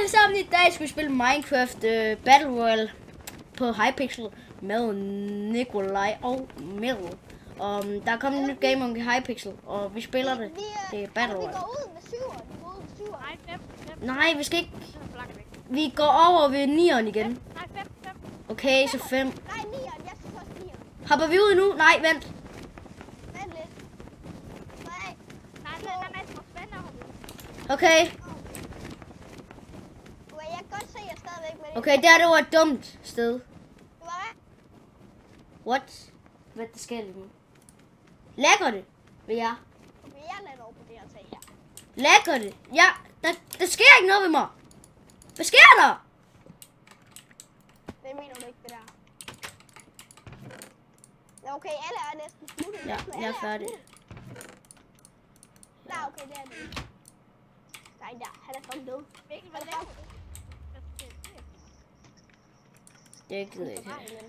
alle sammen, i dag skal vi spille Minecraft uh, Battle Royale på Hypixel med Nikolaj og Mel. Um, der er kommet en ny game om Hypixel, og vi spiller det. Øh, Det er Battle Royale. Vi går ud med syveren. Nej, 5, 5. Nej, vi skal ikke... Vi går over ved 9'eren igen. Nej, 5, 5. Okay, så 5. Nej, nieren. Jeg synes også nieren. Hopper vi ud nu? Nej, vent. Vent lidt. Nej. Nej, nej, nej, nej, vores venner har det. Okay, Okay, jeg kan godt se, at jeg stadigvæk med det. okay, der det var et dumt sted. Det var What? Hvad det sker lige nu? Lækker det? Ved jeg. Okay, jeg lander over på det her tag her. Lækker det? Ja, der, der sker ikke noget ved mig. Hvad sker der? Det mener du ikke, det der. Nå, okay, alle er næsten sluttet. Ja, jeg er færdig. Nej, okay, det er det. Nej, der. Han er fucking død. Mikkel, hvad du? Hvad sker der? Det gider jeg ikke have.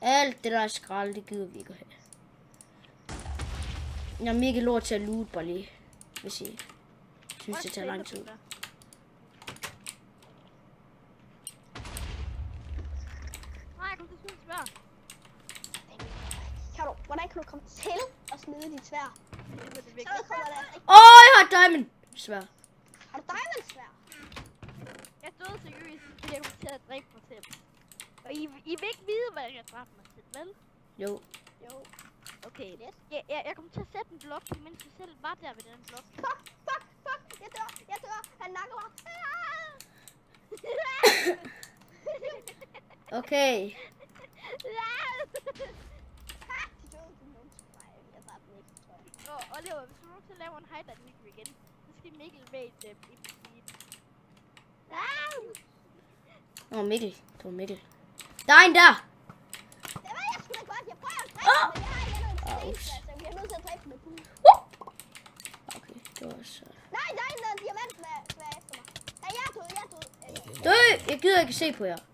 Alt det der er skrald, det gider vi ikke at have. Jeg er mega lort til at loot bare lige. Hvis I synes, det tager lang tid. Hvordan kan du komme til at smide dit svær? Åh, oh, jeg har diamond. Svær. Har du diamond svær? Jeg døde seriøst, fordi jeg kom til at dræbe mig selv. Og I, I vil ikke vide, hvordan jeg dræbte mig selv, vel? Jo. Jo. Okay, jeg, jeg, jeg kom til at sætte en blok, mens jeg selv var der ved den blok. Fuck, fuck, fuck. Jeg dør, jeg dør. Han nakker mig. Okay. Og Oliver, hvis du nogensinde laver en highlight video igen, så skal Mikkel med øh, et! Åh, Mikkel. Det var Mikkel. Der er en der. Det var jeg sgu da godt. Jeg prøver at men jeg har ikke så jeg nødt til at den med. Uh! Okay, det var så... Nej, der er en der diamant med efter mig. Nej, jeg er død, jeg er død. Dø! Jeg gider ikke se på jer. Jeg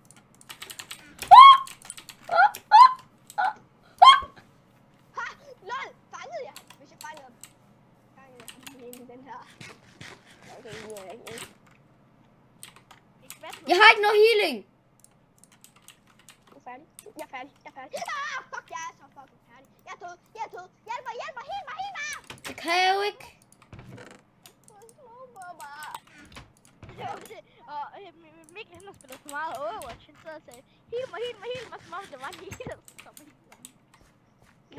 ham, hvis jeg fangede ham. Fangede jeg ham ind i den her. Okay, jeg er ikke. et hvad Jeg har ikke noget healing. Jeg er færdig. Jeg er færdig. Ah, fuck, jeg er så fucking færdig. Jeg er død. Jeg er død. Hjælp mig, hjælp mig, hjælp mig, hjælp mig! Det kan jeg jo ikke. Og Mikkel han har spillet for meget Overwatch, han sad og sagde, heal mig, heal mig, heal mig, som om det var en healer, som.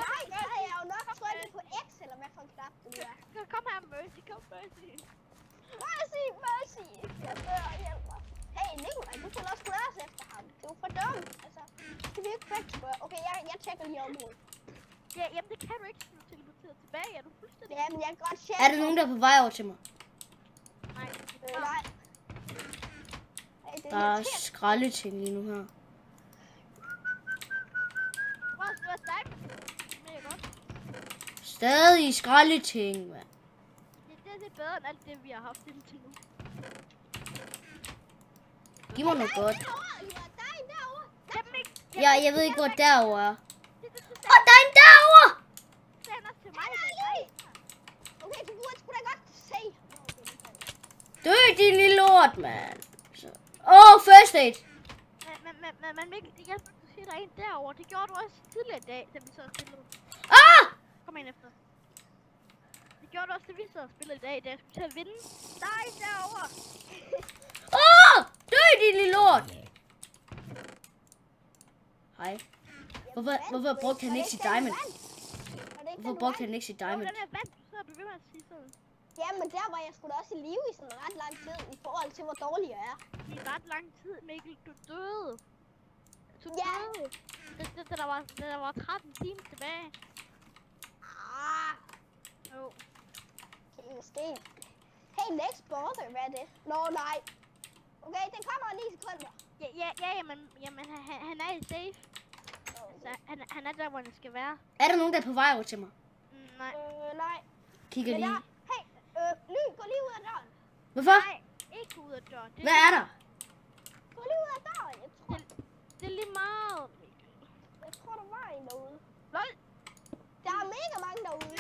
Nej, så havde jeg jo nok trykket på X, eller hvad for en knap det nu er. Kom her, Mercy, kom Mercy. Mercy, mercy. Jeg dør, hjælp mig. Hey, Nikolaj, du kan også også efter ham. Det er jo for dumt. Altså, det virker ikke spørge. Okay, jeg, jeg tjekker lige området. Ja, jamen det kan du ikke, så du teleporterer tilbage, er du fuldstændig? Ja, men jeg kan godt tjekke. Er der nogen, der er på vej over til mig? Nej, Øh, nej. Det Der er skraldeting lige nu her. Det. Stadig skraldeting, mand. Det er det bedre end alt det, vi har haft indtil nu. Giv mig noget godt. Der er en derovre. Jamen ikke. Ja, jeg ved ikke, hvor derovre er. Oh, der er en derovre! er er. Dø, din lille lort, mand. Åh, oh, first aid. Men, men, men, men, Mikkel, du siger, der er en derovre. Det gjorde du også tidligere i dag, da vi så spillede. Ah! Kom ind efter. Det gjorde du også, da vi så spillede i dag, da jeg skulle til at vinde. Der er en derovre. Åh! Oh! Dø, din lille lort! Hej. Hvorfor, hvorfor brugte han ikke sit diamond? Hvorfor brugte han ikke sit diamond? den er vand, så er du ved med at sige sådan. Ja, men der var jeg sgu da også i live i sådan ret lang tid, i forhold til, hvor dårlig jeg er. I ret lang tid, Mikkel. Du døde. Du Ja. døde. Det, det, det, der var, det, der var 13 timer tilbage. Ah, Jo. okay, måske. Hey, next border, hvad er det? Nå, nej. Okay, den kommer om 9 sekunder. Ja, ja, ja, jamen, jamen han, han, han er i safe. Så han, han er der, hvor han skal være. Er der nogen, der er på vej over til mig? Mm, nej. Øh, nej. Kigger lige. der, hey, øh, Ly, gå lige ud af døren. Hvorfor? Nej, ikke ud af døren. Det, Hvad er der? Gå lige ud af døren. Jeg tror, Det, det er lige meget, jeg tror, der var en derude. Lol. Der er mega mange derude.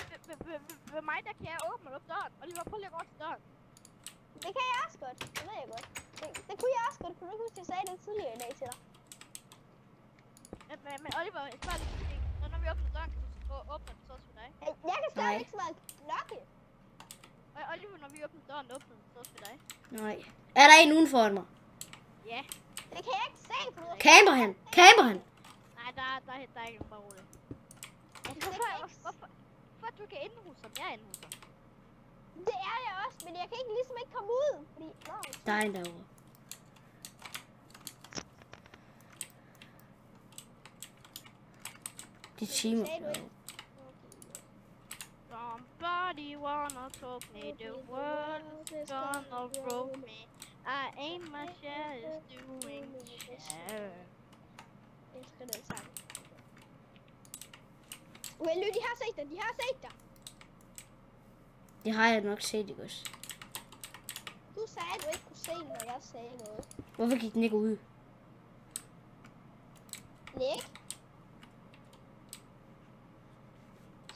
Ved- mig, der kan jeg åbne og lukke døren. Og lige prøv lige at gå til døren. Det kan jeg også godt. Det ved jeg godt. Det du ikke huske, jeg sagde det tidligere i dag til dig? Men, men, Oliver, jeg spørger lige ting. Når, når vi åbner døren, kan du så åbne den så også for dig? Hey, Jeg kan stadig Nej. ikke smide klokke. Og Oliver, når vi åbner døren, åbner den så også for dig? Nej. Er der en uden for mig? Ja. Det kan jeg ikke se, du Camper han? Camper han? Nej, der, er- der, er- der er ikke bare roligt. det Hvorfor, hvorfor, hvorfor, hvorfor du kan indhuse som jeg indhuser? Det er jeg også, men jeg kan ikke ligesom ikke komme ud. Fordi, nå, Der er en derovre. De timer. Sagde du ikke? Somebody wanna talk me, the world is gonna broke me. I ain't my share is doing share. Elsker den sang. Ly, de har set dig, de har set dig. Det har jeg nok set, ikke også? Du sagde, at du ikke kunne se, når jeg sagde noget. Hvorfor gik den ikke ud? Nick?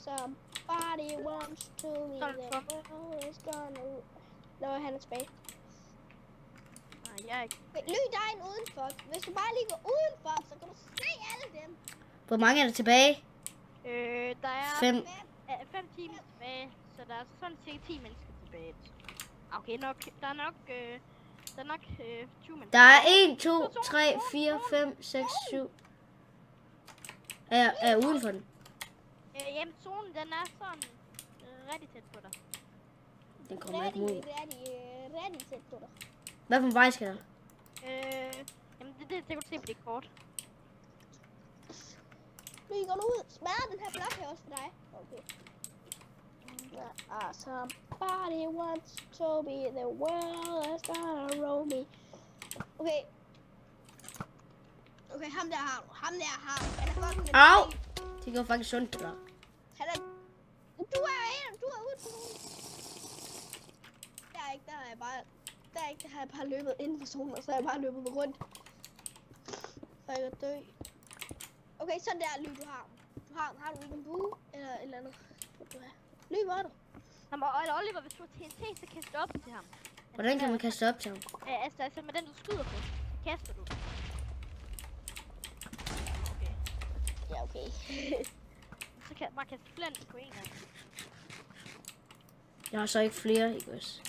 Somebody wants to Donald the world is gonna... Nå, han er tilbage. Nej, jeg er ikke. Ly, der er en udenfor. Hvis du bare lige går udenfor, så kan du se alle dem. Hvor mange er der tilbage? Øh, der er Fem. Men øh, fem timer tilbage, så der er sådan cirka 10 mennesker tilbage. Okay, nok, der er nok, øh, der er nok øh, 20 mennesker. Der er 1, 2, 3, 4, 5, 6, 7. Er, er uden for den. Øh, jamen, zonen, den er sådan rigtig tæt på dig. Den kommer ikke mod. rigtig, rigtig, øh, rigtig tæt på dig. Hvad for en vej skal der? Øh, jamen, det, det, det kan du se på dit kort. Ly, går du ud? Smadrer den her blok her også for dig? Okay. Ah, somebody wants to be the world is gonna roll me. Okay. Okay, ham der har du. Ham der har du. Han er fucking Au! Det går faktisk sundt dig. Han er... Du er en, du er ude Der er ikke, der er jeg bare... Der er ikke, der har jeg bare løbet inden for zonen, og så har jeg bare løbet rundt. Ikke at dø. Okay, sådan der løb du har. Du har, har du ikke en bue, eller et eller andet? Hvad du har? Løb, hvor er du? Nå, men Ol- Oliver, hvis du har TNT, så kaster du op til ham. Hvordan kan man kaste op til ham? Øh, altså, altså, med den, du skyder på, så kaster du. Okay. Okay. Så kan bare kaste flint på en. Jeg har så ikke flere, ikke også?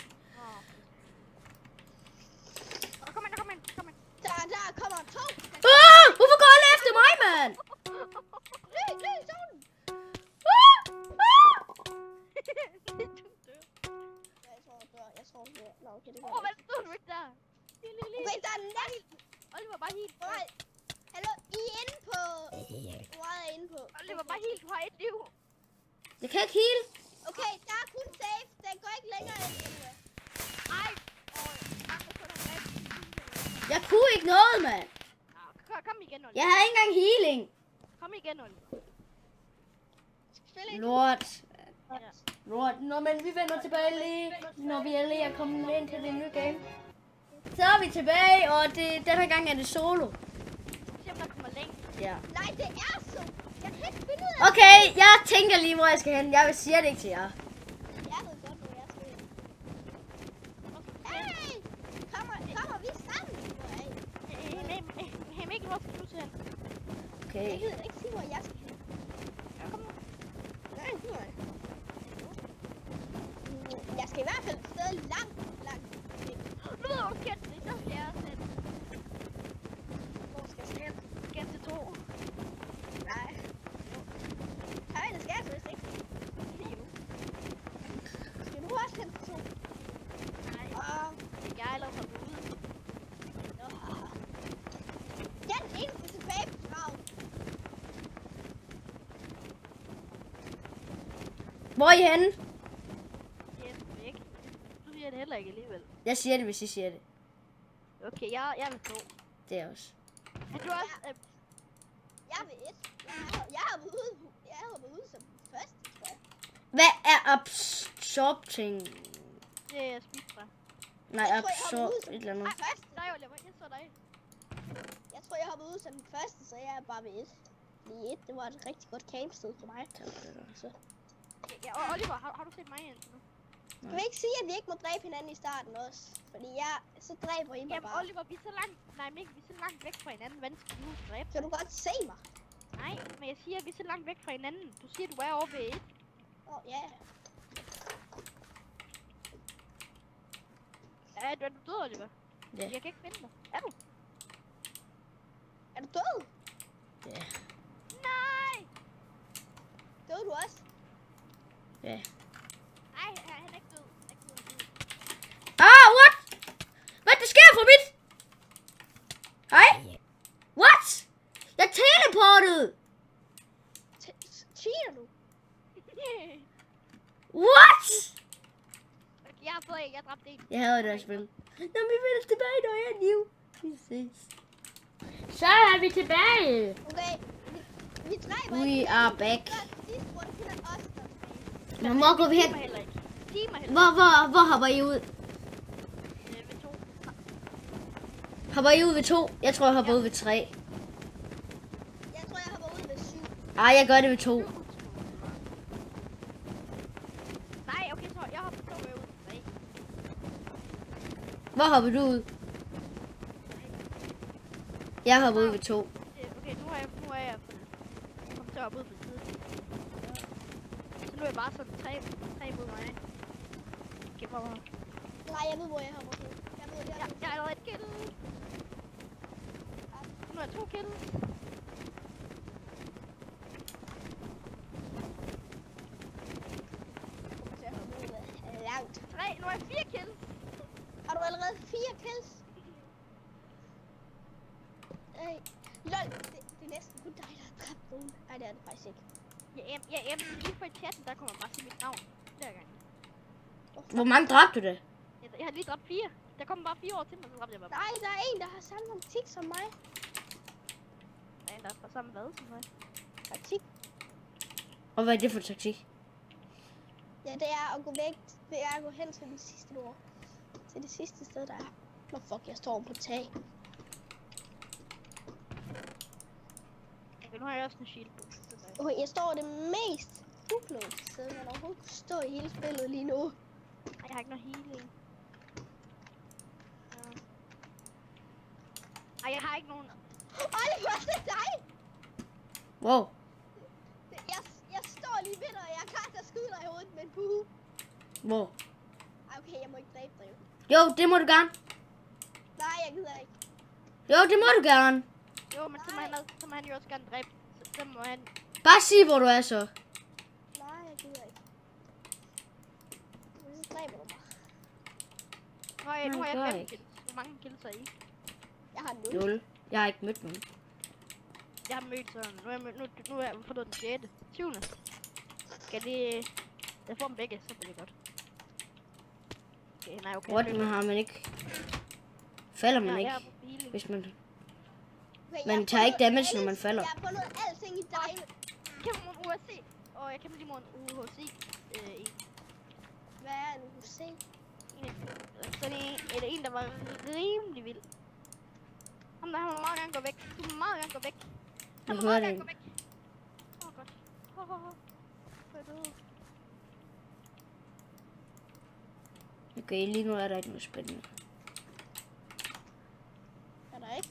Kom ind, kom ind, kom ind. der, der kommer to. Ah! Hvorfor går alle efter mig, mand? Løb, løb, zonen. Ah! Ah! du dør. Ja, jeg tror, jeg dør. Jeg tror, jeg dør. Nå, okay, det Åh, går hvad stod du ikke der? Lille, lille. Okay, der er næsten... Oliver, bare helt. Nej. I er inde på... Hvor er inde på? Oliver, bare helt. Du har et liv. Jeg kan ikke heal. Okay, der er kun safe. Den går ikke længere end Ej. Åh, jeg kunne ikke noget, mand. Kom, igen, Oliver. Jeg havde ikke engang healing. Kom igen, Oliver. Lort. Lort. Nå, men vi vender tilbage lige, når vi er lige er kommet ind til det nye game. Så er vi tilbage, og det, den her gang er det solo. Se om der kommer længst. Ja. Nej, det er så. Jeg kan ikke finde ud af Okay, jeg tænker lige, hvor jeg skal hen. Jeg vil sige det ikke til jer. det. Jeg ved godt, hvor jeg skal hen. Hey! Kommer, kommer vi sammen? Nej, Hey, hey, hey, hey, Mikkel, hvor skal du til hen? Okay. jeg ved ikke sige, hvor jeg skal hen. Ja, kom nu. Nej, nej. Mm, Jeg skal i hvert fald et sted langt, langt væk. Nu ved jeg, hvor du skal til. Der skal jeg også hen. Hvor skal jeg hen? Skal til to. Nej. Nej, det skal jeg vist ikke. Jo. Skal du også hen til to? Nej, Åh, jeg er allerede hoppet ud. Jeg er den eneste tilbage på traven. Hvor er I henne? Væk. Du siger det heller ikke alligevel. Jeg siger det, hvis I siger det. Okay, jeg, jeg vil to. Det er også. Er du også... Øh, Jeg ved et. Jeg har, været ude, jeg har været ude som tror jeg. Hvad er absorpting? det er speedfra. Nej, Jeg tror, jeg har været absorb et eller andet. Nej, Oliver, jeg så dig. Jeg tror, jeg har været ude som den første, så jeg er bare ved et. Lige et, det var et rigtig godt campsted for mig. Tak det. Så. Ja, og Oliver, har, har du set mig indtil nu? Skal vi ikke sige, at vi ikke må dræbe hinanden i starten også? Fordi jeg, så dræber I mig Jamen, bare. Oliver, vi er så langt... Nej, Mikkel, vi er så langt væk fra hinanden. Hvordan skal du dræbe? Kan du godt se mig? Nej, men jeg siger, at vi er så langt væk fra hinanden. Du siger, du er over ved et. Åh, oh, ja. Er du, er du død, Oliver? Ja. Jeg kan ikke finde dig. Er du? Er du død? Ja. Nej! Døde du også? Ja. Nej, han er ikke død. Ikke. Ah, what? Hvad der sker for mit? Hej? What? Jeg teleportede. Cheater du? What? Okay, jeg har fået en. Jeg dræbte en. Jeg havde det også spil. Nå, vi vender tilbage, når jeg er new. Vi ses. Så er vi tilbage. Okay, vi, vi dræber We are back. Nå, hvor går vi hen? Hvor, hvor, hvor hopper I ud? Øh, ved. Hopper I ud ved to? Jeg tror, jeg hopper ud ved tre. Jeg tror, jeg hopper ud ved syv. Ej, jeg gør det ved to. Nej, okay, så jeg hopper to ud. Nej. Hvor hopper du ud? Jeg hopper ud ved to. Øh, Okay, nu har jeg, nu er jeg kommet til at hoppe ud på siden. Er jeg bare sådan tre, tre mod mig. Hvor var Nej, jeg ved, hvor jeg hopper hen. Jeg ved, jeg jeg? Jeg er allerede et kill. Nu er jeg to af langt. Tre, nu er jeg fire kills. Har du allerede fire kills? Ej. Lol, det, det er næsten kun dig, der har dræbt nogen. Nej, det er det faktisk ikke. Jeg, jeg, jeg, jeg, lige for i chatten, der kommer bare sige mit navn. Hver gang. Hvor mange dræbte du det? Jeg, jeg har lige dræbt fire. Der kommer bare fire år til mig, så dræbte jeg bare. Nej, der er en, der har samme taktik som mig. Der er en, der er fra samme hvad som mig. Taktik? Og hvad er det for taktik? Ja, det er at gå væk. Det er at gå hen til det sidste ord. Til det sidste sted, der er. Nå, fuck, jeg står på tag. Okay, nu har jeg også en shield boost. Okay, jeg står det mest uklogt sted, man overhovedet kunne stå i hele spillet lige nu. Ej, jeg har ikke noget healing. Ja. Ej, jeg har ikke nogen... Oliver, det er dig! Wow. Jeg, jeg står lige ved dig, og jeg er klar til at skyde dig i hovedet med en bue. Hvor? Ej, okay, jeg må ikke dræbe dig jo. Jo, det må du gerne. Nej, jeg gider ikke. Jo, det må du gerne. Jo, men så må, han, så må han jo også gerne dræbe. Så, så må han... Bare sig, hvor du er så. Nej, jeg gider ikke. Så dræber du mig. Ja, nu har jeg fem ikke. kills. Hvor mange kills er I? Jeg har nul. Nul. Jeg har ikke mødt nogen. Jeg har mødt sådan... Nu er jeg, mødt, nu, nu er jeg forlået den 6. 7. Skal det... Jeg får dem begge, så bliver det godt. Okay, nej, okay. Man har man ikke... Falder man Ja, ikke, hvis man... Man har tager ikke damage, når man falder. Jeg har fundet alting i dig. Kæmpe mod UHC. Og jeg kæmper lige mod en UHC. Øh, en, Hvad er en UC? en, sådan en, eller en, der var rimelig vild. Ham der, han må meget gerne gå væk. Du må meget gerne gå væk. Han må meget gerne gå væk. Åh, oh, godt. For jeg døde. Okay, lige nu er der ikke noget spændende. Er der ikke?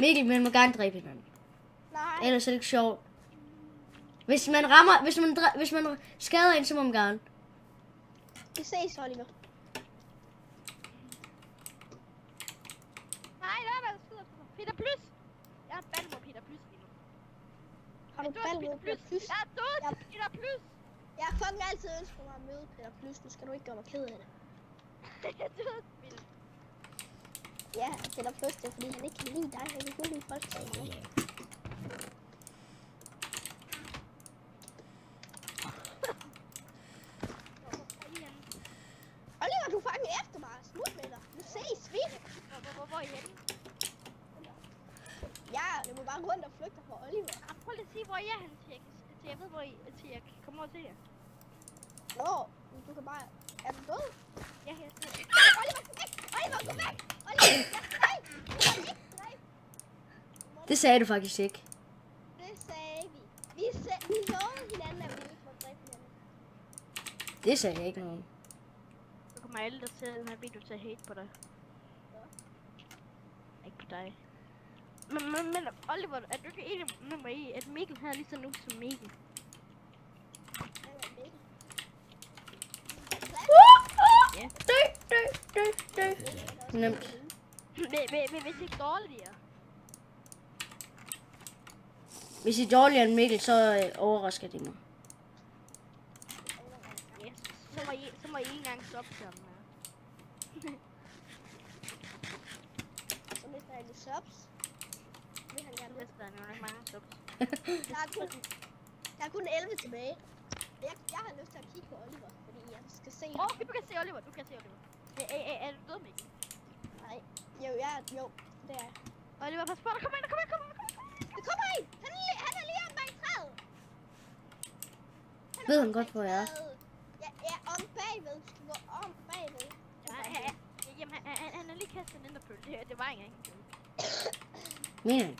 Mikkel, man må gerne dræbe hinanden. Nej. Ellers er det ikke sjovt. Hvis man rammer, hvis man, dræ- hvis man skader en, så må man gerne. Vi ses, Oliver. Nej, der er der skyder mig. Peter Plus. Jeg er bandet Peter Plus lige nu. Har du Peter Plus? Jeg er død Peter Plus. Jeg har fucking altid ønsket mig at møde Peter Plus. Nu skal du ikke gøre mig ked af det. Jeg er død Peter. Ja, Peter Plus, det er fordi, han ikke kan lide dig. Han kan kun lide folk, er I henne? Oliver, du er fucking efter mig. Smut med dig. Nu ses vi. Hvor- hvor- hvor- er I henne? Ja, jeg må bare rundt og flygte fra Oliver. Ah, Prøv lige at sige, hvor I er henne, kan- til jeg ved, hvor I, jeg kan komme over til jer. Nå, du kan bare... Er du død? Ja, jeg er død. Oliver, kom væk! Oliver, kom væk! Oliver, væk! Det sagde du faktisk ikke. Det sagde vi. Vi, sag, vi lovede hinanden, at vi ikke måtte dræbe hinanden. Det sagde jeg ikke nogen. Nu kommer alle, der ser den her video, til at hate på dig. Ja. Ikke på dig. Men, men, men Oliver, er du ikke enig med mig i, at Mikkel her er lige så nu som Mikkel? Nemt. Vil, vil, vil, hvis ikke dårligere. Hvis I er dårligere end Mikkel, så øh, overrasker de mig. Så må I, så må I ikke engang stoppe til ham. ja. Så mister jeg lidt subs. Vil han gerne Hvis der er nok mange subs. Der er kun, der er kun 11 tilbage. Jeg, jeg har lyst til at kigge på Oliver, fordi jeg skal se Åh, oh, du kan se Oliver, du kan se Oliver. Er, er, er, er du død, Mikkel? Nej, jo, jeg, jo, det er jeg. Oliver, pas på, kommer en, der kommer en, der kommer en, der kommer en. Der kommer en! Han er, han er lige om bag træet! Han er Ved han godt, hvor jeg er? Ja, ja, om bagved. Du skal gå om bagved. Ja, ja, ja. Jamen, han, han, han er lige kastet en enderpøl. Det, det var ikke engang en. Mener I?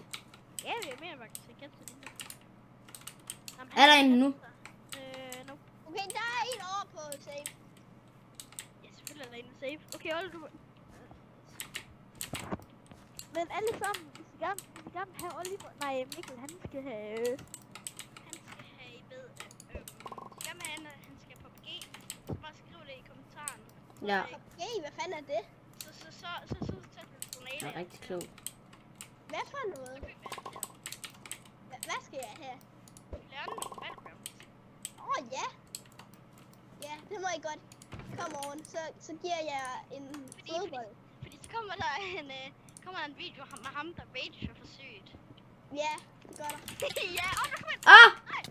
Ja, det er mere faktisk. Jeg kastede en enderpøl. Jamen, Er der en nu? Øh, nope. Okay, der er en over på safe. Ja, selvfølgelig er der en safe. Okay, Oliver, du... Men alle sammen, hvis I gerne, hvis I gerne have Oliver... Nej, Mikkel, han skal have... Han skal have, I ved... Øh, øh, gerne have, at han skal på G. Så bare skriv det i kommentaren. Ja, Hey, hvad fanden er det? Så, så, så, så, så, så, så, så, er rigtig klog. Hvad for noget? Hva- Hvad skal jeg have? Åh, oh, ja. Ja, det må I godt. Come on, så, så giver jeg en Fordi- fodbold. Fordi så kommer der en, øh, kommer en video med ham, der rager for sygt. Ja, det gør der. ja, åh, der kommer en. Ah! Nej,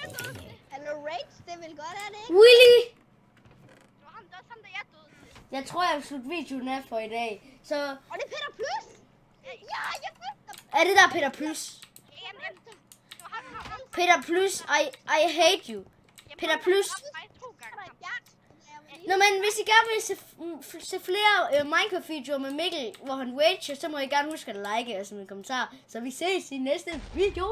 her døde. Han er rage, det vil godt, er det ikke? Willy! Det var ham, det var ham, der jeg døde. Jeg tror, jeg vil slutte videoen af for i dag. Så Og det er Peter Plus! Ja, jeg dem! er det der Peter Plus. Jamen. Peter Plus, I, I hate you. Peter Plus. ham, mig to gange. Han er ham. jagt. Nå, men hvis I gerne vil se, mm, f- se flere øh, Minecraft-videoer med Mikkel, hvor han rager, så må I gerne huske at like og smide en kommentar. Så vi ses i næste video.